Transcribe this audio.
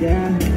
yeah.